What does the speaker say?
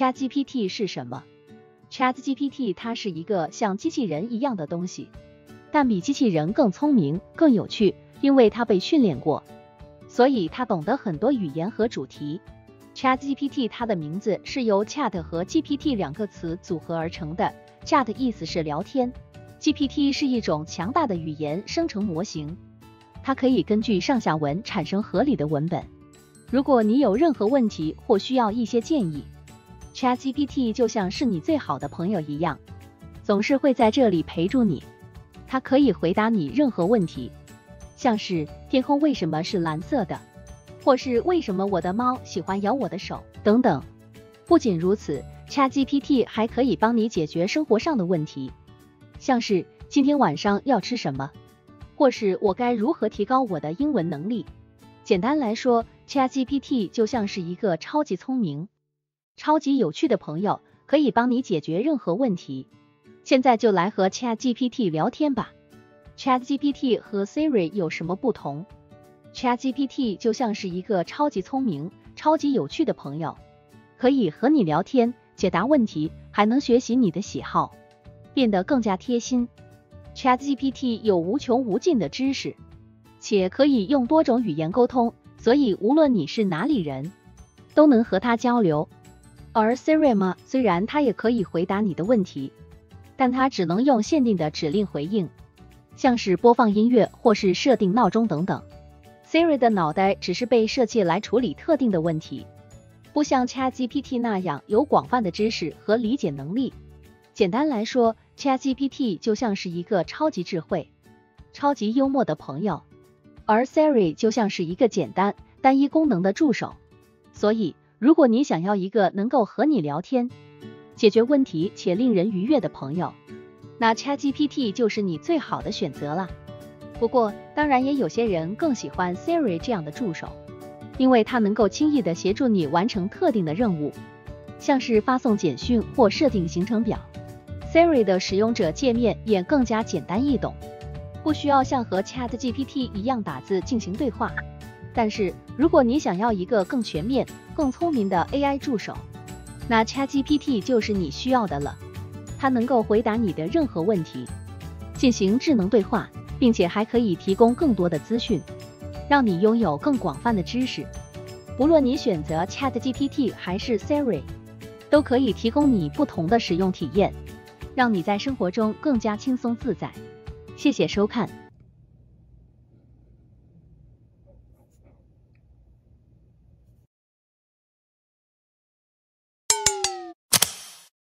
ChatGPT 是什么？ChatGPT 它是一个像机器人一样的东西，但比机器人更聪明、更有趣，因为它被训练过，所以它懂得很多语言和主题。ChatGPT 它的名字是由 Chat 和 GPT 两个词组合而成的，Chat 意思是聊天，GPT 是一种强大的语言生成模型，它可以根据上下文产生合理的文本。如果你有任何问题或需要一些建议，ChatGPT 就像是你最好的朋友一样，总是会在这里陪住你。它可以回答你任何问题，像是天空为什么是蓝色的，或是为什么我的猫喜欢咬我的手等等。不仅如此，ChatGPT 还可以帮你解决生活上的问题，像是今天晚上要吃什么，或是我该如何提高我的英文能力。简单来说，ChatGPT 就像是一个超级聪明、超级有趣的朋友，可以帮你解决任何问题。现在就来和 ChatGPT 聊天吧。ChatGPT 和 Siri 有什么不同？ChatGPT 就像是一个超级聪明、超级有趣的朋友，可以和你聊天、解答问题，还能学习你的喜好，变得更加贴心。ChatGPT 有无穷无尽的知识。且可以用多种语言沟通，所以无论你是哪里人，都能和它交流。而 Siri 嘛，虽然它也可以回答你的问题，但它只能用限定的指令回应，像是播放音乐或是设定闹钟等等。Siri 的脑袋只是被设计来处理特定的问题，不像 ChatGPT 那样有广泛的知识和理解能力。简单来说，ChatGPT 就像是一个超级智慧、超级幽默的朋友。而 Siri 就像是一个简单、单一功能的助手，所以如果你想要一个能够和你聊天、解决问题且令人愉悦的朋友，那 ChatGPT 就是你最好的选择了。不过，当然也有些人更喜欢 Siri 这样的助手，因为它能够轻易的协助你完成特定的任务，像是发送简讯或设定行程表。Siri 的使用者界面也更加简单易懂。不需要像和 Chat GPT 一样打字进行对话，但是如果你想要一个更全面、更聪明的 AI 助手，那 Chat GPT 就是你需要的了。它能够回答你的任何问题，进行智能对话，并且还可以提供更多的资讯，让你拥有更广泛的知识。无论你选择 Chat GPT 还是 Siri，都可以提供你不同的使用体验，让你在生活中更加轻松自在。谢谢收看。